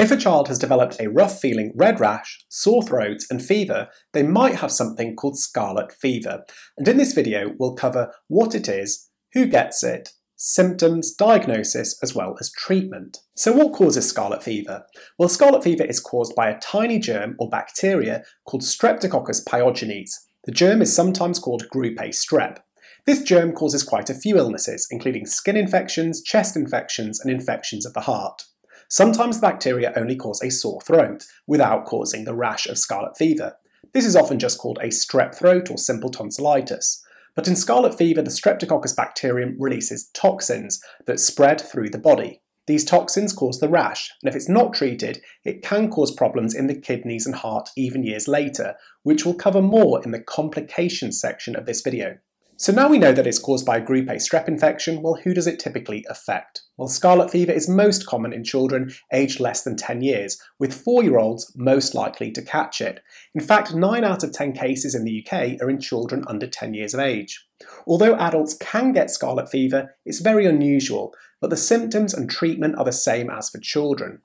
If a child has developed a rough feeling red rash, sore throat and fever, they might have something called scarlet fever. And in this video, we'll cover what it is, who gets it, symptoms, diagnosis, as well as treatment. So what causes scarlet fever? Well, scarlet fever is caused by a tiny germ or bacteria called Streptococcus pyogenes. The germ is sometimes called group A strep. This germ causes quite a few illnesses, including skin infections, chest infections, and infections of the heart. Sometimes the bacteria only cause a sore throat, without causing the rash of scarlet fever. This is often just called a strep throat or simple tonsillitis. But in scarlet fever, the Streptococcus bacterium releases toxins that spread through the body. These toxins cause the rash, and if it's not treated, it can cause problems in the kidneys and heart even years later, which we'll cover more in the complications section of this video. So now we know that it's caused by a group A strep infection, well who does it typically affect? Well scarlet fever is most common in children aged less than 10 years, with 4-year-olds most likely to catch it. In fact, 9 out of 10 cases in the UK are in children under 10 years of age. Although adults can get scarlet fever, it's very unusual, but the symptoms and treatment are the same as for children.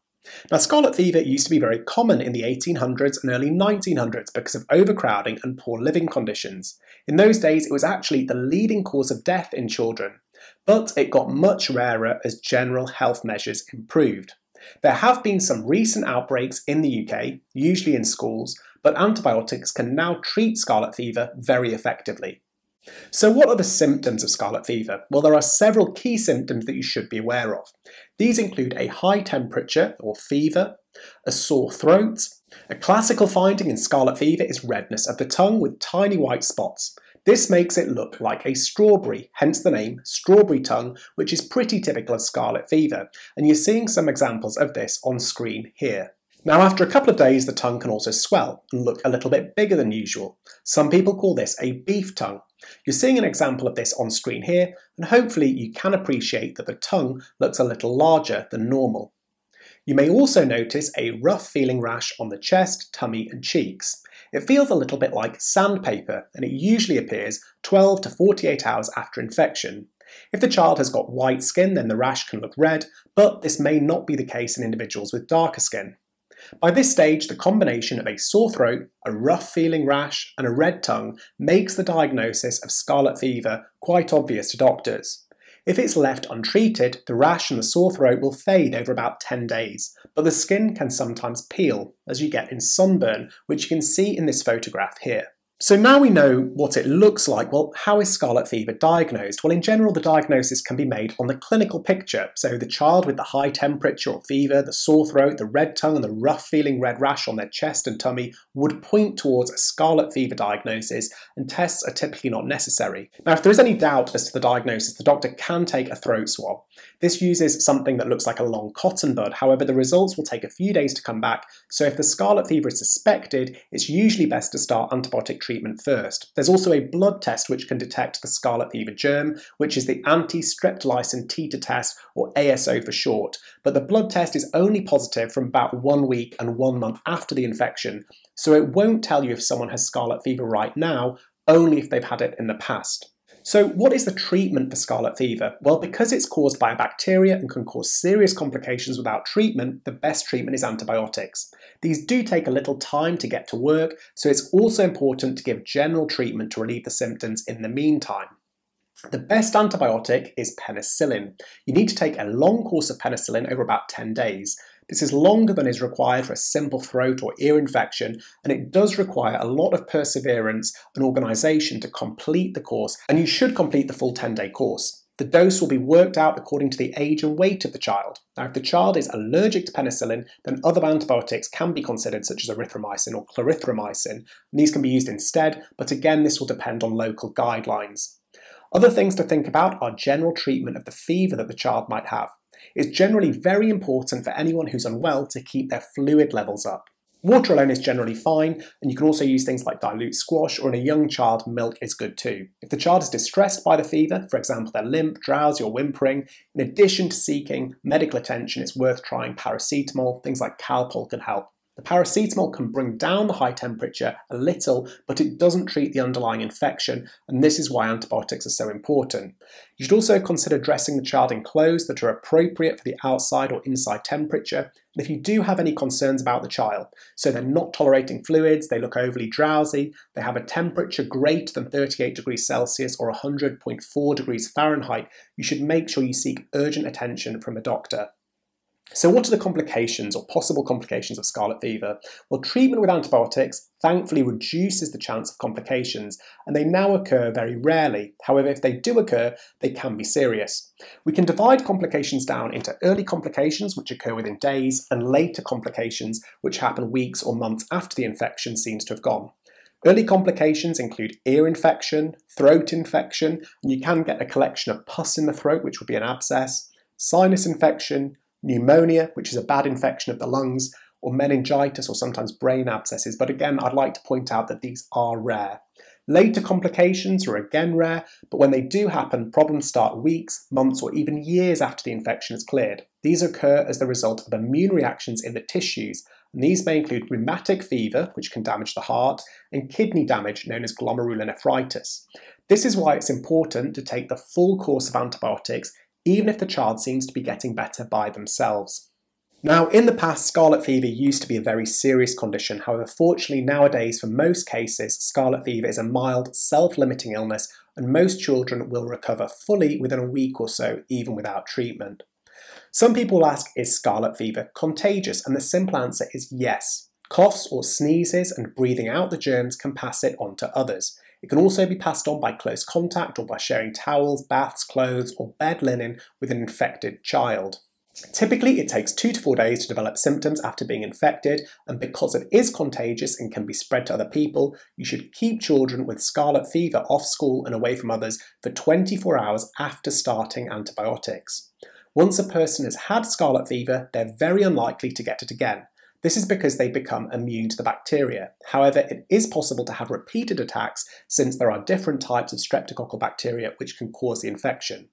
Now, scarlet fever used to be very common in the 1800s and early 1900s because of overcrowding and poor living conditions. In those days, it was actually the leading cause of death in children, but it got much rarer as general health measures improved. There have been some recent outbreaks in the UK, usually in schools, but antibiotics can now treat scarlet fever very effectively. So what are the symptoms of scarlet fever? Well, there are several key symptoms that you should be aware of. These include a high temperature or fever, a sore throat. A classical finding in scarlet fever is redness of the tongue with tiny white spots. This makes it look like a strawberry, hence the name strawberry tongue, which is pretty typical of scarlet fever, and you're seeing some examples of this on screen here. Now, after a couple of days, the tongue can also swell and look a little bit bigger than usual. Some people call this a beef tongue, you're seeing an example of this on screen here, and hopefully you can appreciate that the tongue looks a little larger than normal. You may also notice a rough feeling rash on the chest, tummy and cheeks. It feels a little bit like sandpaper and it usually appears 12 to 48 hours after infection. If the child has got white skin then the rash can look red, but this may not be the case in individuals with darker skin. By this stage, the combination of a sore throat, a rough feeling rash, and a red tongue makes the diagnosis of scarlet fever quite obvious to doctors. If it's left untreated, the rash and the sore throat will fade over about 10 days, but the skin can sometimes peel, as you get in sunburn, which you can see in this photograph here. So now we know what it looks like, well, how is scarlet fever diagnosed? Well, in general, the diagnosis can be made on the clinical picture. So the child with the high temperature or fever, the sore throat, the red tongue, and the rough feeling red rash on their chest and tummy would point towards a scarlet fever diagnosis, and tests are typically not necessary. Now, if there is any doubt as to the diagnosis, the doctor can take a throat swab. This uses something that looks like a long cotton bud, however, the results will take a few days to come back, so if the scarlet fever is suspected, it's usually best to start antibiotic treatment first. There's also a blood test which can detect the scarlet fever germ, which is the anti-streptolysin titer test, or ASO for short, but the blood test is only positive from about one week and one month after the infection, so it won't tell you if someone has scarlet fever right now, only if they've had it in the past. So what is the treatment for scarlet fever? Well, because it's caused by a bacteria and can cause serious complications without treatment, the best treatment is antibiotics. These do take a little time to get to work, so it's also important to give general treatment to relieve the symptoms in the meantime. The best antibiotic is penicillin. You need to take a long course of penicillin over about 10 days. This is longer than is required for a simple throat or ear infection, and it does require a lot of perseverance and organisation to complete the course, and you should complete the full 10 day course. The dose will be worked out according to the age and weight of the child. Now, if the child is allergic to penicillin, then other antibiotics can be considered, such as erythromycin or clarithromycin, and these can be used instead, but again, this will depend on local guidelines. Other things to think about are general treatment of the fever that the child might have. It's generally very important for anyone who's unwell to keep their fluid levels up. Water alone is generally fine, and you can also use things like dilute squash, or in a young child, milk is good too. If the child is distressed by the fever, for example, they're limp, drowsy, or whimpering, in addition to seeking medical attention, it's worth trying paracetamol. Things like Calpol can help. The paracetamol can bring down the high temperature a little, but it doesn't treat the underlying infection, and this is why antibiotics are so important. You should also consider dressing the child in clothes that are appropriate for the outside or inside temperature. And if you do have any concerns about the child, so they're not tolerating fluids, they look overly drowsy, they have a temperature greater than 38 degrees Celsius or 100.4 degrees Fahrenheit, you should make sure you seek urgent attention from a doctor. So what are the complications or possible complications of scarlet fever? Well, treatment with antibiotics thankfully reduces the chance of complications, and they now occur very rarely. However, if they do occur, they can be serious. We can divide complications down into early complications, which occur within days, and later complications, which happen weeks or months after the infection seems to have gone. Early complications include ear infection, throat infection, and you can get a collection of pus in the throat, which would be an abscess, sinus infection, pneumonia, which is a bad infection of the lungs, or meningitis or sometimes brain abscesses, but again, I'd like to point out that these are rare. Later complications are again rare, but when they do happen, problems start weeks, months, or even years after the infection is cleared. These occur as the result of immune reactions in the tissues, and these may include rheumatic fever, which can damage the heart, and kidney damage known as glomerulonephritis. This is why it's important to take the full course of antibiotics even if the child seems to be getting better by themselves. Now, in the past, scarlet fever used to be a very serious condition. However, fortunately, nowadays, for most cases, scarlet fever is a mild, self limiting illness, and most children will recover fully within a week or so, even without treatment. Some people ask, is scarlet fever contagious? And the simple answer is yes. Coughs or sneezes and breathing out the germs can pass it on to others. It can also be passed on by close contact or by sharing towels, baths, clothes, or bed linen with an infected child. Typically, it takes two to four days to develop symptoms after being infected, and because it is contagious and can be spread to other people, you should keep children with scarlet fever off school and away from others for 24 hours after starting antibiotics. Once a person has had scarlet fever, they're very unlikely to get it again, this is because they become immune to the bacteria. However, it is possible to have repeated attacks since there are different types of streptococcal bacteria which can cause the infection.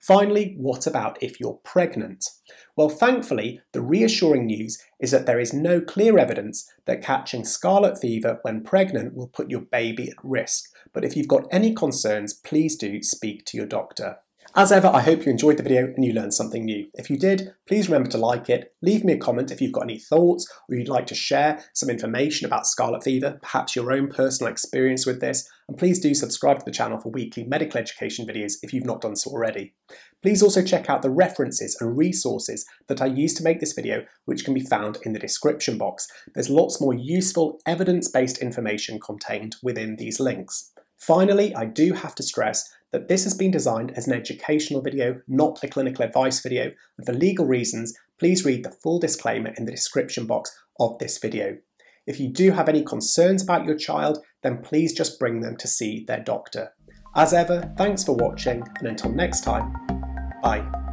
Finally, what about if you're pregnant? Well, thankfully, the reassuring news is that there is no clear evidence that catching scarlet fever when pregnant will put your baby at risk. But if you've got any concerns, please do speak to your doctor. As ever, I hope you enjoyed the video and you learned something new. If you did, please remember to like it, leave me a comment if you've got any thoughts or you'd like to share some information about scarlet fever, perhaps your own personal experience with this, and please do subscribe to the channel for weekly medical education videos if you've not done so already. Please also check out the references and resources that I used to make this video, which can be found in the description box. There's lots more useful evidence-based information contained within these links. Finally, I do have to stress that this has been designed as an educational video, not a clinical advice video, and for legal reasons, please read the full disclaimer in the description box of this video. If you do have any concerns about your child, then please just bring them to see their doctor. As ever, thanks for watching, and until next time, bye.